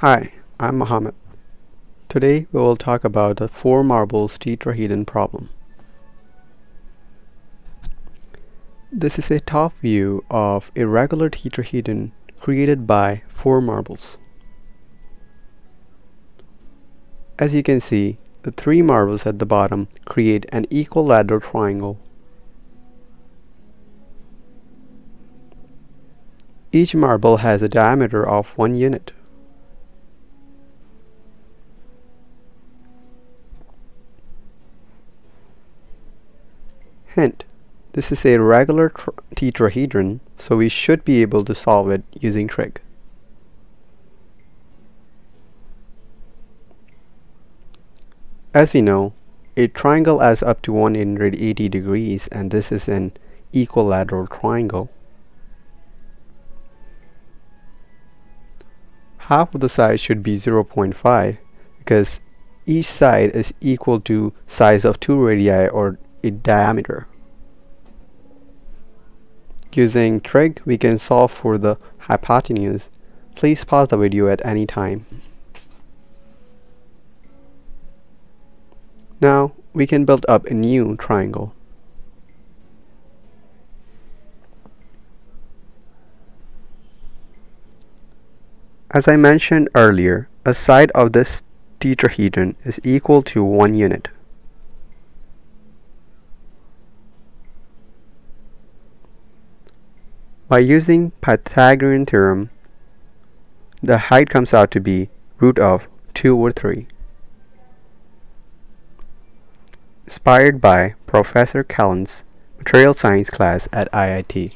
Hi, I'm Muhammad. Today we will talk about the four marbles tetrahedron problem. This is a top view of a regular tetrahedron created by four marbles. As you can see, the three marbles at the bottom create an equilateral triangle. Each marble has a diameter of one unit. Hint, this is a regular tetrahedron, so we should be able to solve it using trig. As we know, a triangle has up to 180 degrees and this is an equilateral triangle. Half of the size should be 0.5 because each side is equal to size of two radii or a diameter. Using trig, we can solve for the hypotenuse. Please pause the video at any time. Now, we can build up a new triangle. As I mentioned earlier, a side of this tetrahedron is equal to one unit. By using Pythagorean theorem, the height comes out to be root of 2 over 3. Inspired by Professor Kallend's material science class at IIT.